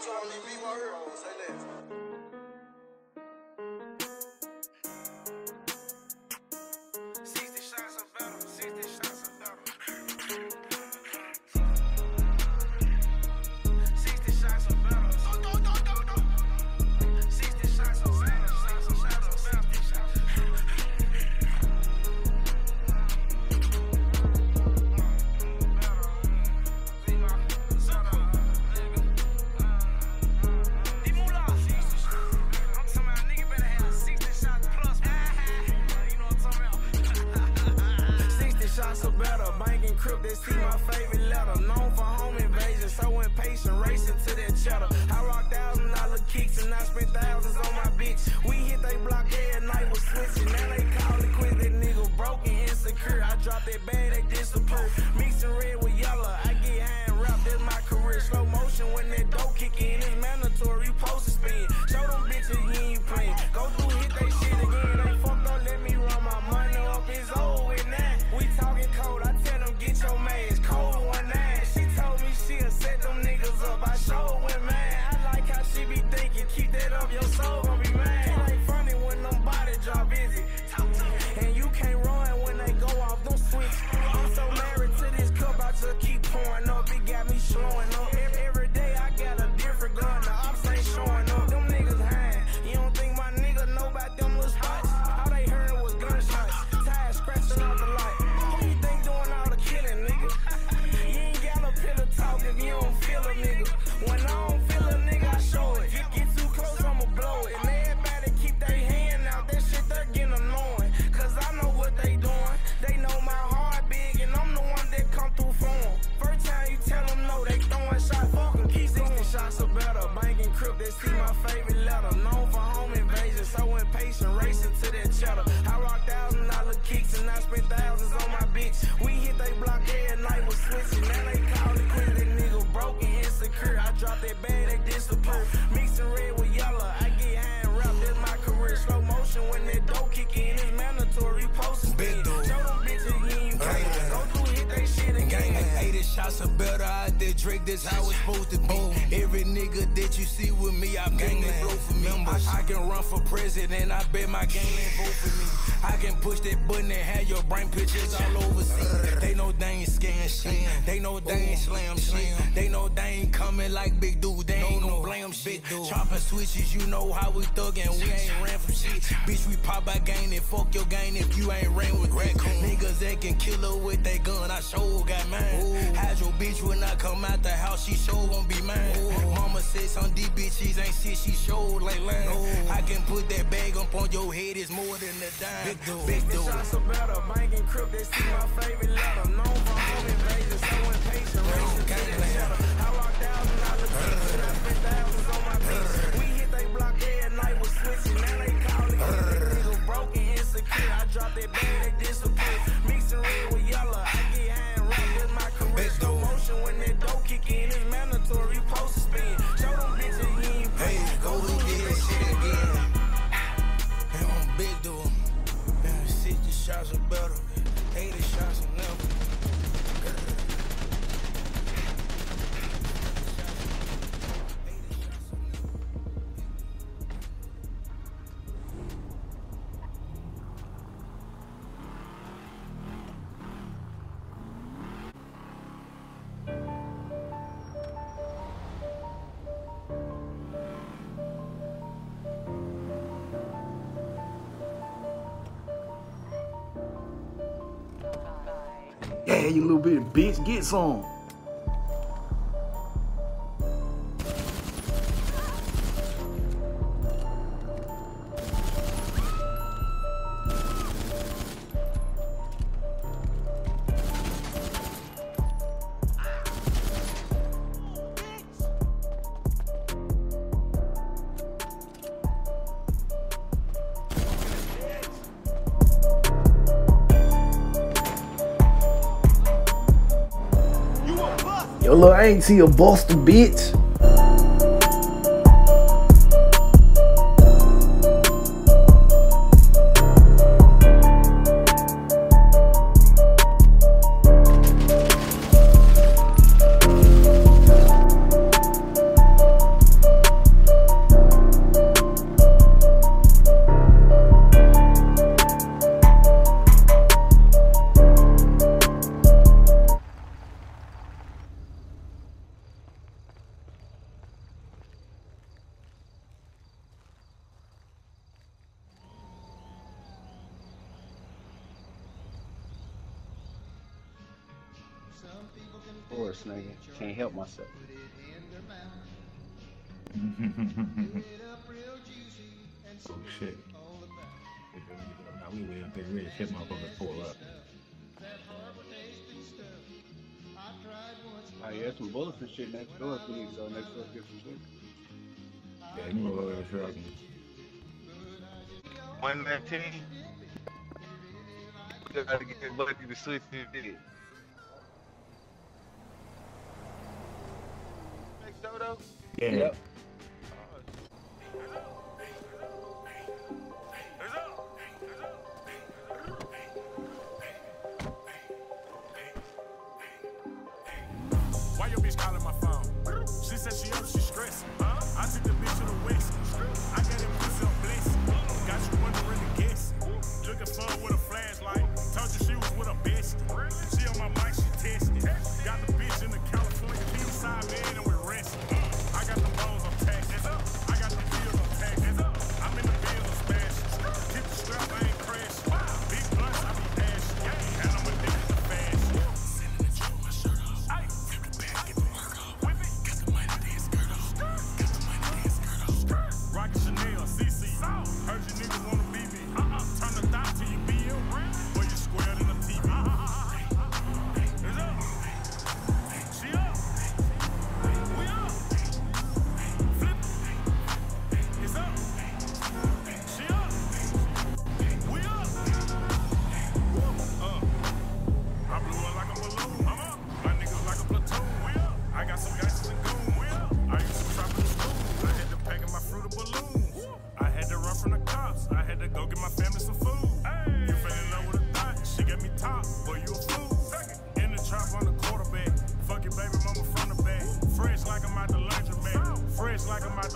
Tony, be my hero. Say that. lots of better. Banking crib, they see my favorite letter. Known for home invasion, so impatient, racing to that cheddar. I rock thousand dollar kicks and I spend thousands on my bitch. We hit they block every night with switching. Now they call it quit, that nigga broken, insecure. I drop that bag, they disappear. Drake, that's how it's supposed to be. Every nigga that you see with me, I'm they bro for me. I, I can run for president, I bet my gang ain't vote for me. I can push that button and have your brain pictures all over. They know they ain't scamming shit. They know they ain't slam shit. They know they ain't coming like big dude. They ain't no blame shit. Chopping switches, you know how we thuggin'. We ain't ran from shit. Bitch, we pop our gang and fuck your gang if you ain't ran with raccoon. Niggas that can kill her with that gun, I sure got mine. Hide your bitch when I come out out the house, she sure won't be mine. Ooh. Mama says on these bitches ain't shit, she sure like lame. Ooh. I can put that bag up on your head, it's more than a dime. Big dude, big dude. shots are better. Mike and crib. they see my favorite letter. Known for home invasion, so impatient. Racing to the cheddar. I lock out and I spent thousands on my bitch. We hit they block every night with switching. now they call it. Nigga broken, insecure. I dropped that bag. yeah, you little bit bitch, get some. Yo, little, I ain't see a Boston bitch. Of course, nigga. Can't help myself. oh shit. Now we way up there ready to shit motherfuckers pull up. I hear some bullets and shit next door if we need to go next door get some shit. Yeah, you know what I'm talking. One nineteen. You gotta get lucky to switch his dick. Dodo? Yeah. Yep. Why your bitch calling my phone? She said she up, she stressing.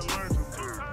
Like I'm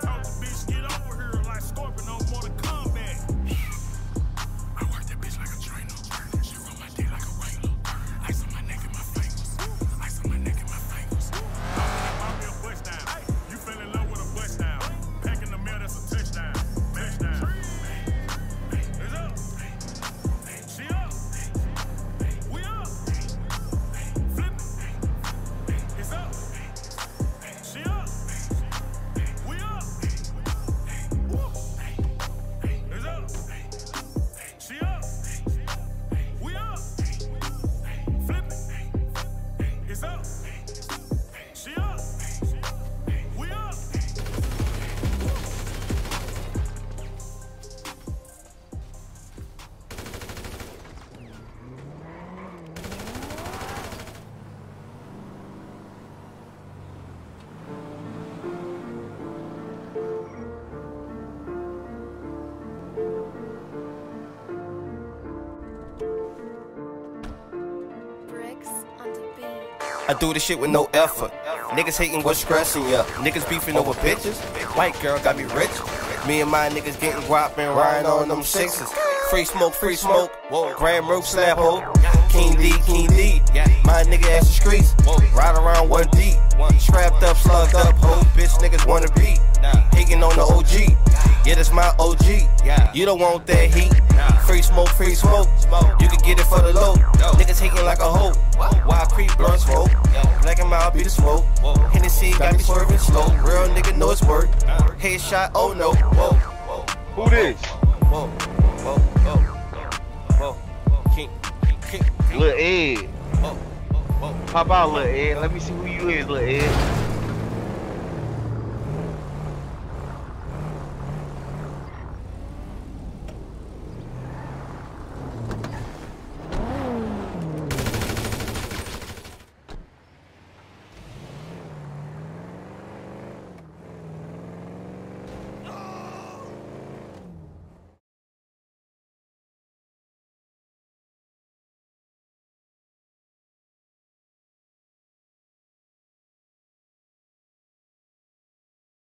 I do this shit with no effort. Niggas hating what's stressing ya. Niggas beefing over bitches. White girl got me rich. Me and my niggas getting guap and riding on them sixes. Free smoke, free smoke. Whoa, Grand roof slap hole. King D, King D. My nigga ass the streets. Ride around one deep. Strapped up, slugged up. Whole bitch niggas wanna beat. Hating on the OG. Yeah, that's my OG. You don't want that heat. Free smoke, free smoke. You can get it for the low. Niggas hating like a hoe. Wild creep, blunt smoke. Black and mild be the smoke. Hennessy got me swerving slow. Real nigga know it's work. Headshot, oh no. Whoa, Who this? whoa, whoa, whoa, whoa. King, king, king. Lil Ed. Whoa, whoa. Pop out, Lil Ed. Let me see who you is, Lil Ed.